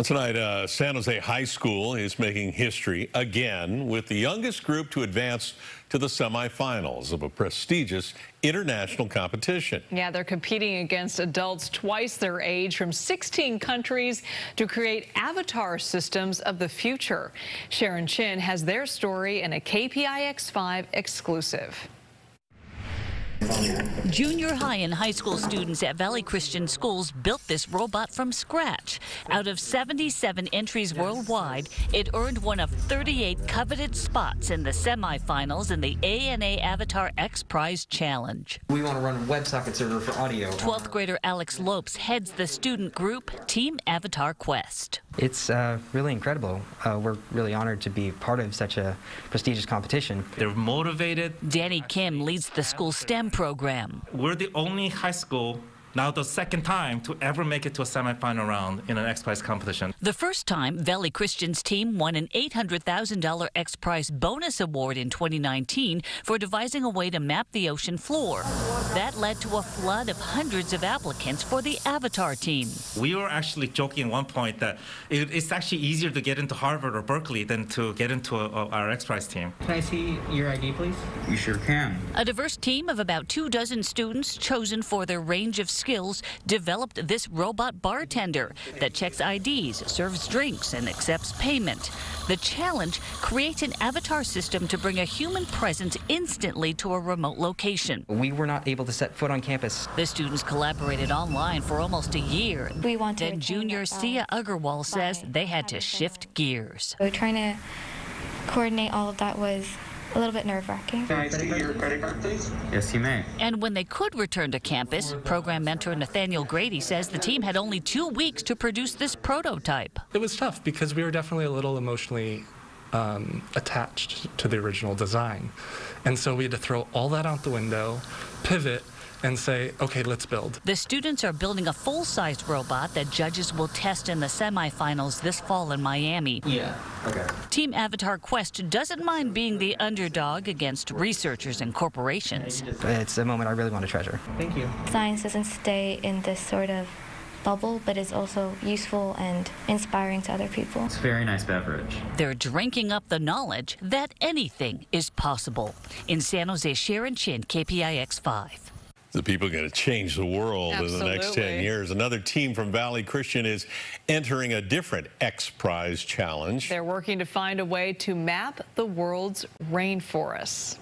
Well, tonight, uh, San Jose High School is making history again with the youngest group to advance to the semifinals of a prestigious international competition. Yeah, they're competing against adults twice their age from 16 countries to create avatar systems of the future. Sharon Chin has their story in a KPIX5 exclusive. Junior high and high school students at Valley Christian Schools built this robot from scratch. Out of 77 entries worldwide, it earned one of 38 coveted spots in the semifinals in the ANA Avatar X Prize Challenge. We want to run a WebSocket server for audio. 12th grader Alex Lopes heads the student group Team Avatar Quest. It's uh, really incredible. Uh, we're really honored to be part of such a prestigious competition. They're motivated. Danny Kim leads the school STEM program. We're the only high school now the second time to ever make it to a semifinal round in an X Prize competition. The first time, Valley Christian's team won an $800,000 X Prize bonus award in 2019 for devising a way to map the ocean floor. That led to a flood of hundreds of applicants for the Avatar team. We were actually joking at one point that it, it's actually easier to get into Harvard or Berkeley than to get into a, a, our X Prize team. Can I see your ID, please? You sure can. A diverse team of about two dozen students chosen for their range of skills developed this robot bartender that checks IDs, serves drinks, and accepts payment. The challenge create an avatar system to bring a human presence instantly to a remote location. We were not able to set foot on campus. The students collaborated online for almost a year. We want to then junior Sia Agarwal says they had to shift gears. So trying to coordinate all of that was a little bit nerve-wracking. Can I see your credit card, please? Yes, you may. And when they could return to campus, program mentor Nathaniel Grady says the team had only two weeks to produce this prototype. It was tough because we were definitely a little emotionally um, attached to the original design. And so we had to throw all that out the window, pivot, and say, okay, let's build. The students are building a full-sized robot that judges will test in the semifinals this fall in Miami. Yeah. Okay. Team Avatar Quest doesn't mind being the underdog against researchers and corporations. It's a moment I really want to treasure. Thank you. Science doesn't stay in this sort of bubble, but is also useful and inspiring to other people. It's a very nice beverage. They're drinking up the knowledge that anything is possible. In San Jose, Sharon Chin, KPIX 5. The people are going to change the world in the next 10 years. Another team from Valley Christian is entering a different X Prize challenge. They're working to find a way to map the world's rainforests.